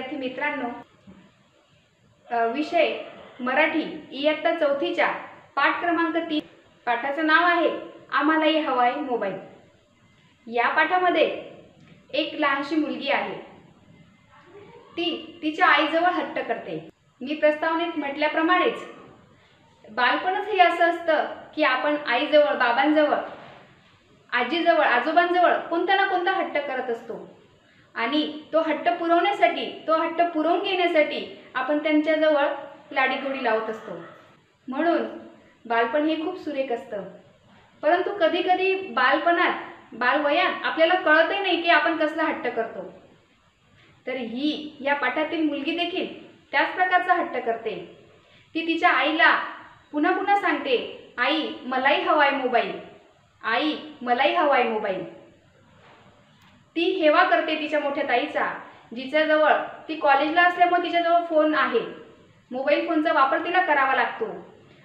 विद्यार्थी मित्रांनो विषय मराठी इयत्ता चौथीच्या पाठ क्रमांक तीन. पाठाचं नाव आहे आम्हालाही हवाय मोबाईल. या पाठामध्ये एक लहानशी मुलगी आहे. ती तिच्या आईजवळ हट्ट करते. मी प्रस्तावनेत म्हटल्याप्रमाणेच बालपणच हे असं असतं की आपण आईजवळ बाबांजवळ आजीजवळ आजोबांजवळ कोणता ना कोणता हट्ट करत असतो. आणि तो हट्ट पुरवण्यासाठी तो हट्ट पुरवून घेण्यासाठी आपण त्यांच्याजवळ लाडीगोडी लावत असतो. म्हणून बालपण हे खूप सुरेख असतं. परंतु कधी कधी बालपणात बालवयात आपल्याला कळतही नाही की आपण कसला हट्ट करतो. तर ही या पाठातील मुलगी देखील त्याच प्रकारचा हट्ट करते. ती तिच्या आईला पुन्हा पुन्हा सांगते आई मलाही हवाय मोबाईल. आई मलाही हवाय मोबाईल. ती हेवा करते तिच्या मोठ्या ताईचा जिच्याजवळ ती कॉलेजला असल्यामुळे तिच्याजवळ फोन आहे. मोबाईल फोनचा वापर तिला करावा लागतो.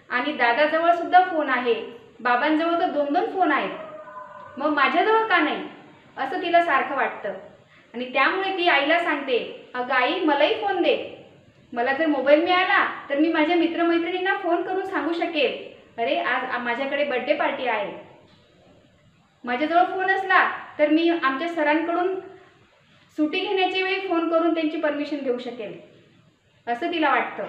आणि दादाजवळ सुद्धा फोन आहे. बाबांजवळ तर दोन दोन फोन आहेत. मग माझ्याजवळ का नाही? असं तिला सारखं वाटतं. आणि त्यामुळे ती आईला सांगते अगं आई मलाही फोन दे. मला जर मोबाईल मिळाला तर मी माझ्या मित्रमैत्रिणींना फोन करून सांगू शकेल. अरे आज माझ्याकडे बड्डे पार्टी आहे. माझ्याजवळ फोन असला तर मी आमच्या सरांकडून सुटी घेण्याच्या वेळी फोन करून त्यांची परमिशन घेऊ शकेल असं तिला वाटतं.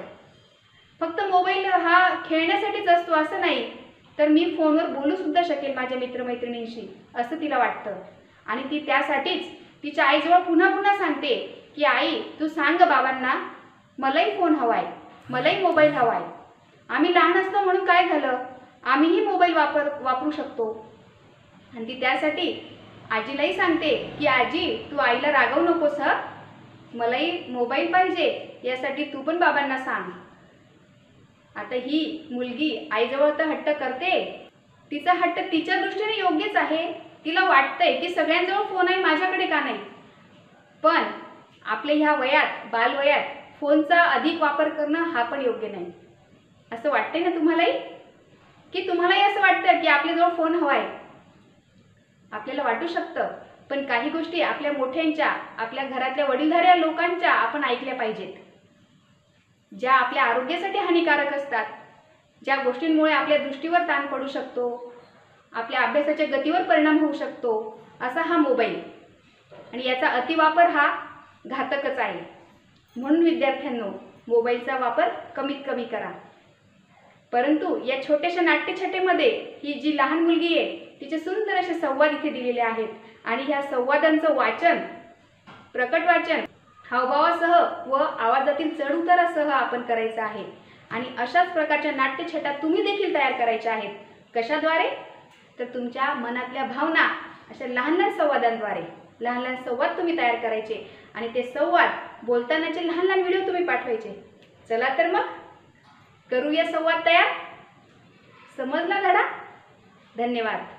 फक्त मोबाईल हा खेळण्यासाठीच असतो असं नाही तर मी फोनवर बोलूसुद्धा शकेल माझ्या मित्रमैत्रिणींशी असं तिला वाटतं. आणि ती त्यासाठीच तिच्या आईजवळ पुन्हा पुन्हा सांगते की आई तू सांग बाबांना मलाही फोन हवाय मलाही मोबाईल हवाय. आम्ही लहान असतो म्हणून काय झालं? आम्हीही मोबाईल वापर वापरू शकतो. आणि ती त्यासाठी आजीलाही सांगते की आजी तू आईला रागवू नकोस हं? मलाही मोबाईल पाहिजे यासाठी तू पण बाबांना सांग. आता ही मुलगी आईजवळ तर हट्ट करते. तिचा हट्ट तिच्या दृष्टीने योग्यच आहे. तिला वाटतंय की सगळ्यांजवळ फोन आहे माझ्याकडे का नाही? पण आपल्या ह्या वयात बालवयात फोनचा अधिक वापर करणं हा पण योग्य नाही. असं वाटतंय ना तुम्हालाही? की तुम्हालाही असं वाटतं की आपल्याजवळ फोन हवा आहे आपल्याला वाटू शकतं. पण काही गोष्टी आपल्या मोठ्यांच्या आपल्या घरातल्या वडीलधाऱ्या लोकांच्या आपण ऐकल्या पाहिजेत. ज्या आपल्या आरोग्यासाठी हानिकारक असतात. ज्या गोष्टींमुळे आपल्या दृष्टीवर ताण पडू शकतो. आपल्या अभ्यासाच्या गतीवर परिणाम होऊ शकतो. असा हा मोबाईल. आणि याचा अतिवापर हा घातकच आहे. म्हणून विद्यार्थ्यांनो मोबाईलचा वापर कमीत कमी करा. परंतु या छोट्याशा नाट्यछटेमध्ये ही जी लहान मुलगी आहे तिचे सुंदर असे संवाद इथे दिलेले आहेत. आणि ह्या संवादांचं वाचन प्रकट वाचन हावभावासह व आवाजातील चढउतारासह आपण करायचं आहे. आणि अशाच प्रकारच्या नाट्यछटा तुम्ही देखील तयार करायच्या आहेत. कशाद्वारे? तर तुमच्या मनातल्या भावना अशा लहान लहान संवादांद्वारे. लहान लहान संवाद तुम्ही तयार करायचे. आणि ते संवाद बोलतानाचे लहान लहान व्हिडिओ तुम्ही पाठवायचे. चला तर मग करूया संवाद तयार? समजला धडा? धन्यवाद.